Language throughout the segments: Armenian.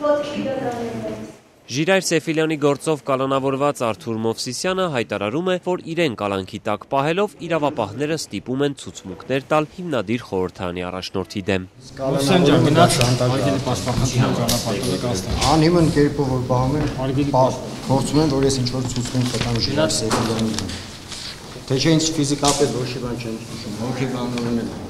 Ոտքի դատարաններից։ Ժիրայր Սեֆիլյանի գործով կալանավորված Արթուր Մովսիսյանը հայտարարում է, որ իրեն կալանքի տակ պահելով իրավապահները ստիպում են ցուցմունքներ տալ հիմնադիր խորհրդանի առաջնորդի դեմ։ Անիմն կերպով որ բաղում են, փորձում են, որ ես ինչ-որ ցուցմունք տամ Ժիրայր Սեֆիլյանին։ Թե չէ ինձ ֆիզիկապես ոչ մի բան չեմ հիշում, հոգի բանորեն եմ։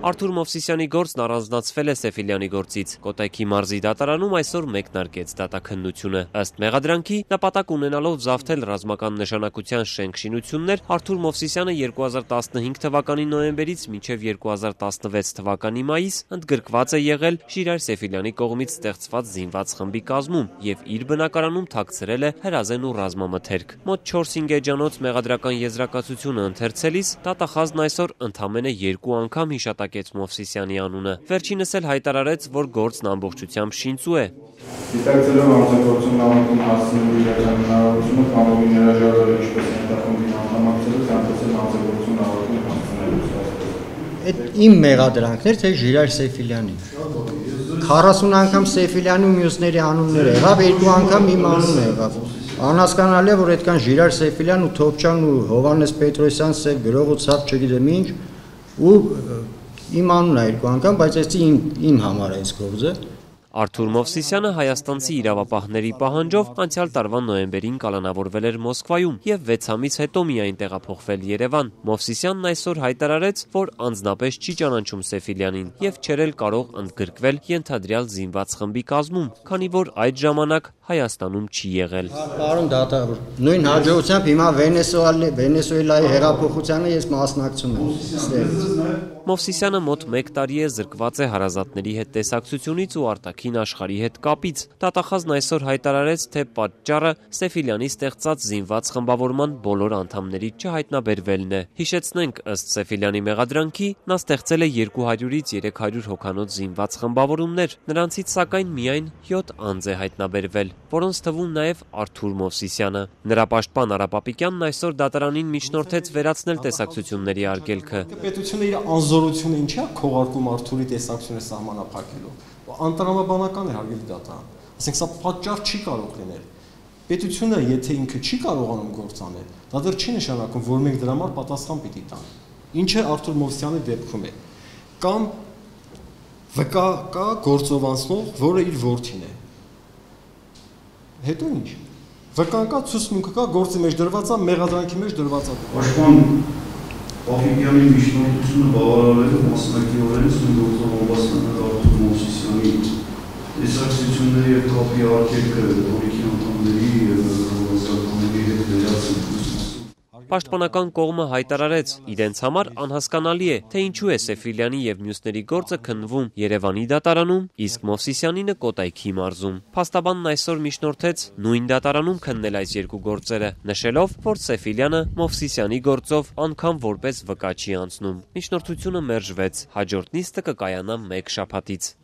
Արթուր Մովսիսյանի գործն առանձնացվել է Սեֆիլյանի գործից։ Կոտայքի մարզի դատարանում այսօր մեկնարկեց դատաքննությունը։ Ըստ մեղադրանքի, նպատակ ունենալով զավթել ռազմական նշանակության շենք-շինություններ, Արթուր Մովսիսյանը 2015 թվականի նոյեմբերից մինչև 2016 թվականի մայիս ընդգրկված է եղել Շիրայր Սեֆիլյանի կողմից ստեղծված զինված խմբի կազմում եւ իր բնակարանում թաքցրել է հրազեն ու ռազմամթերք։ Մոտ 4-5 էջանոց մեղադրական եզրակացությունը ընթերցելիս դատախազն այսօր ընդամենը երկու անգամ հիշատակեց Մովսիսյանի անունը։ Վերջինս էլ հայտարարեց, որ գործն ամբողջությամբ շինծու է։ Դիտակցելով հանցագործությունն ավարտին հասնելու իրական հնարավորությունը կամողի ներաժարվել ինչպես ենթախմբին անդամակցելու, ցանկացել հանցագործությունն ավարտին հասնելու Այդ իմ մեղադրանքներ թե Ժիրայր Սեֆիլյանի։ 40 անգամ Սեֆիլյանի ու մյուսների անունները եղավ, երկու անգամ իմ անունը եղավ։ Անհասկանալի է, որ այդքան Ժիրայր Սեֆիլյան ու Թոփչյան ու Հովանես Պետրոսյան սև գրող ու ցավ չգիտեմ ինչ ու իմ անունն է երկու անգամ, բայց այս իմ իմ համար է այս գործը։ Արթուր Մովսիսյանը հայաստանցի իրավապահների պահանջով անցյալ տարվա նոյեմբերին կալանավորվել էր Մոսկվայում եւ 6 ամիս հետո միայն տեղափոխվել Երևան։ Մովսիսյանն այսօր հայտարարեց, որ անձնապես չի ճանաչում Սեֆիլյանին եւ չէր էլ կարող ընդգրկվել ենթադրյալ զինված խմբի կազմում, քանի որ այդ ժամանակ Հայաստանում չի եղել։ Պարոն դատավոր, նույն հաջողությամբ հիմա Վենեսուելայի հեղափոխությանը ես մասնակցում եմ։ ստերից։ Մովսիսյանը մոտ 1 տարի է զրկված է հարազատների հետ տեսակցությունից ու արտաքին աշխարհի հետ կապից։ Դատախազն այսօր հայտարարեց, թե պատճառը Սեֆիլյանի ստեղծած զինված խմբավորման բոլոր անդամների չհայտնաբերվելն է։ Հիշեցնենք, ըստ Սեֆիլյանի մեղադրանքի, նա ստեղծել է 200-ից 300 հոգանոց զինված խմբավորումներ, նրանցից սակայն միայն 7 անձ է հայտնաբերվել, որոնց թվում նաև Արթուր Մովսիսյանը։ Նրա պաշտպան Արա Պապիկյանն այսօր դատարանին միջնորդեց վերացնել տեսակցությունների արգելքը։ Պետությունը իր անզորությունը ինչի՞ է քողարկում Արթուրի տեսակցությունը սահմանափակելով անտրամաբանական է հարգելի դատարան։ Ասենք սա պատճառ չի կարող լինել։ Պետությունը, եթե ինքը չի կարողանում գործ անել, դա դեռ չի նշանակում, որ մենք դրա համար պատասխան պիտի տանք։ Ինչը Արթուր Մովսյանի դեպքում է։ Կամ վկա կա գործովանցնող, որը իր ворթին է։ Հետո ինչ։ Վկան կա, ցուսմունքը կա, գործի մեջ դրվածա, մեղադրանքի մեջ դրվածա։ Պաշտպան Պապիկյանի միջնորդությունը բավարարելու մասնակիորեն տեսակցությունների եւ կապի արգելքը օրիքի անդամների եւ ռազմականների հետ վերացնել Պաշտպանական կողմը հայտարարեց, իրենց համար անհասկանալի է, թե ինչու է Սեֆիլյանի եւ մյուսների գործը քննվում Երևանի դատարանում, իսկ Մովսիսյանինը Կոտայքի մարզում։ Փաստաբանն այսօր միջնորդեց նույն դատարանում քննել այս երկու գործերը, նշելով, որ Սեֆիլյանը Մովսիսյանի գործով անգամ որպես վկա չի անցնում։ Միջնորդությունը մերժվեց։ Հաջորդ նիստը կկայանա 1 շաբաթից։